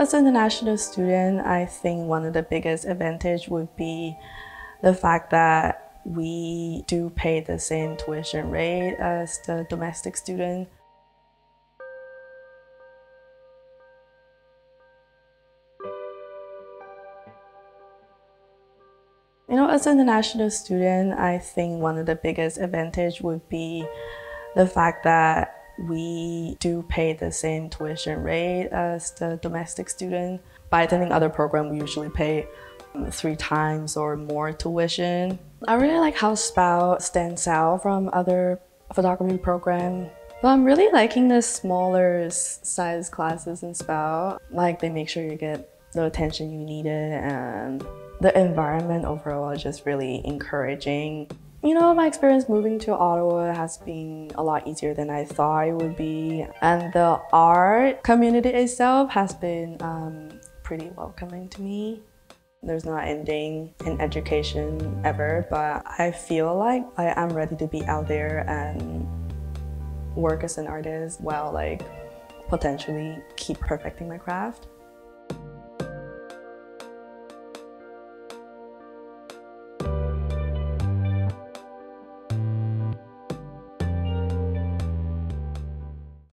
as an international student, I think one of the biggest advantage would be the fact that we do pay the same tuition rate as the domestic student. You know, as an international student, I think one of the biggest advantage would be the fact that we do pay the same tuition rate as the domestic student. By attending other programs, we usually pay um, three times or more tuition. I really like how SPAO stands out from other photography programs. But I'm really liking the smaller size classes in SPAO. Like they make sure you get the attention you needed and the environment overall is just really encouraging. You know, my experience moving to Ottawa has been a lot easier than I thought it would be. And the art community itself has been um, pretty welcoming to me. There's not ending in education ever, but I feel like I am ready to be out there and work as an artist while like potentially keep perfecting my craft.